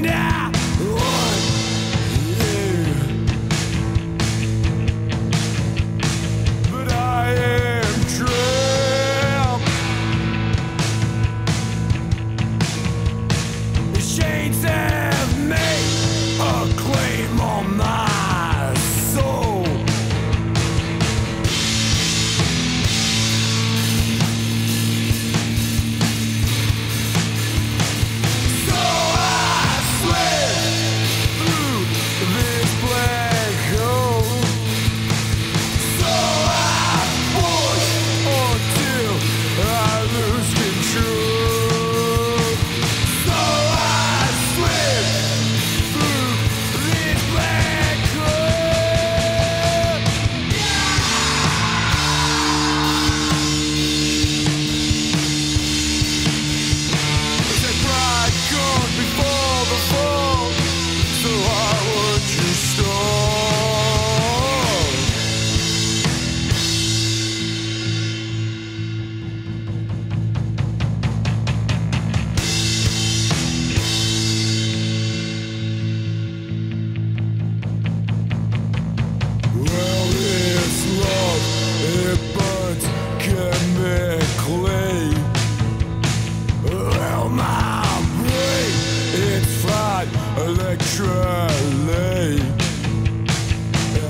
now.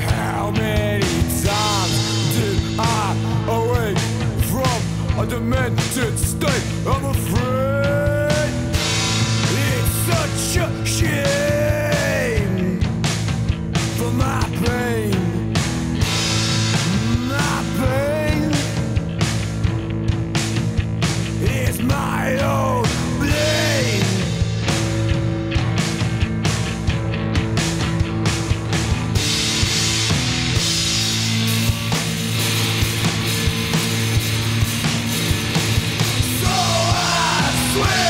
How many times did I awake from a demented state? I'm afraid it's such a shit. I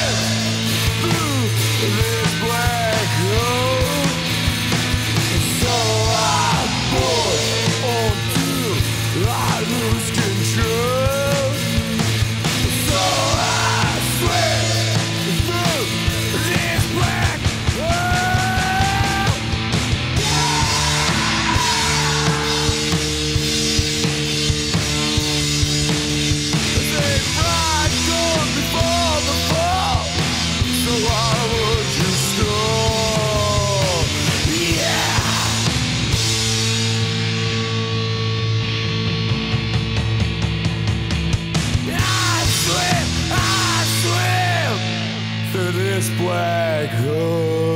this black hole.